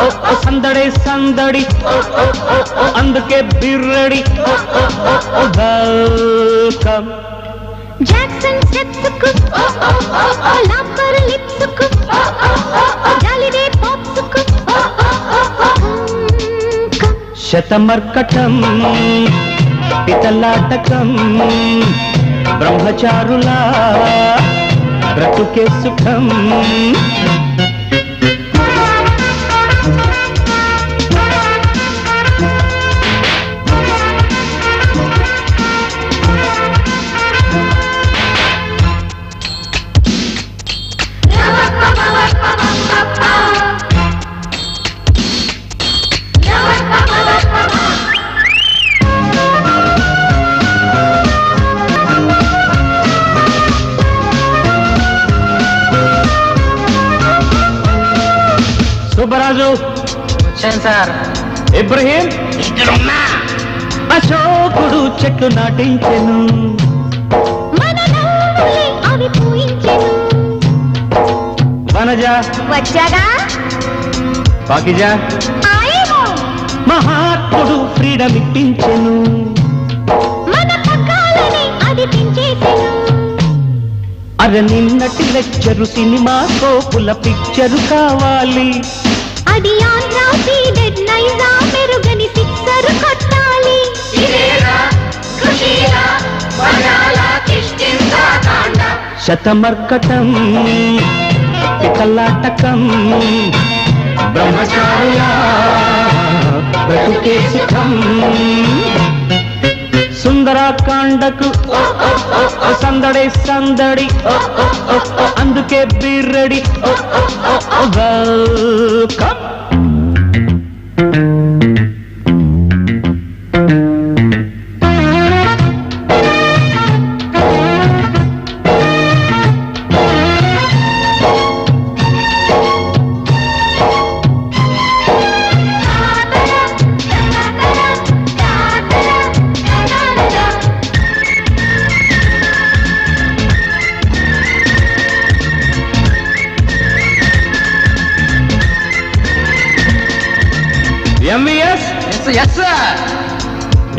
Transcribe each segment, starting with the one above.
ఓ, సందడే సందడి. అందుకే బిర్రడి. జాక్సన్ లాపర్ జాలిడే శతమర్కటం పితలాటకం బ్రహ్మచారులా బ్రతుకే సుఖం. సుబ్బరాజు వచ్చాను సార్. ఇబ్రహీం? అశోకుడు చెట్లు నాటించెను. వనజ. వచ్చాగా పాకిజా. మహాత్ముడు ఫ్రీడమ్ ఇప్పించెను అర నిన్నటి లెక్చరు సినిమా కోపుల పిక్చరు కావాలి. అది ఆంధ్రా సీడెడ్ నైజా మెరుగని సిక్సర్ కొట్టాలి. శతమర్కటం పితలాటకం బ్రతుకే సుఖం. సుందరాకాండకు సందడి సందడి ఓ, ఓ, ఓ, ఓ, అందుకే బిర్రడి ఓ, ఓ, ఓ, ఓ, వెల్కమ్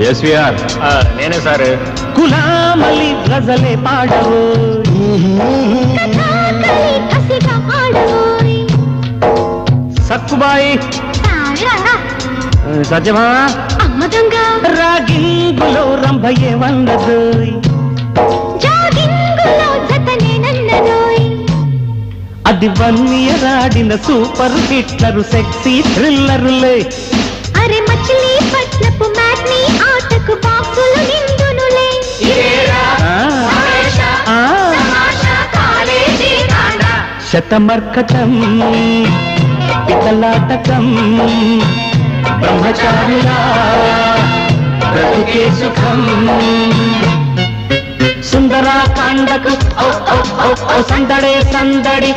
ఎస్విఆర్ నేనే సార్. కులామలి గజలే పాడవు. సక్కుబాయి అమ్మ దొంగ. రాగింగులో రంభయే వందదు. జాగింగులో జతనే నన్నదోయ్ అది వన్యరాడిన సూపర్ హిట్లరు సెక్సీ థ్రిల్లరులే. శతమర్కటం పితలాటకం బ్రహ్మచారులా బ్రతుకే సుఖం. సుందరాకాండకు సందడే సందడి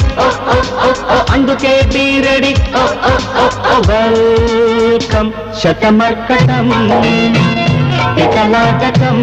అందుకే బీరడి వెల్కమ్. శతమర్కటం పితలాటకం.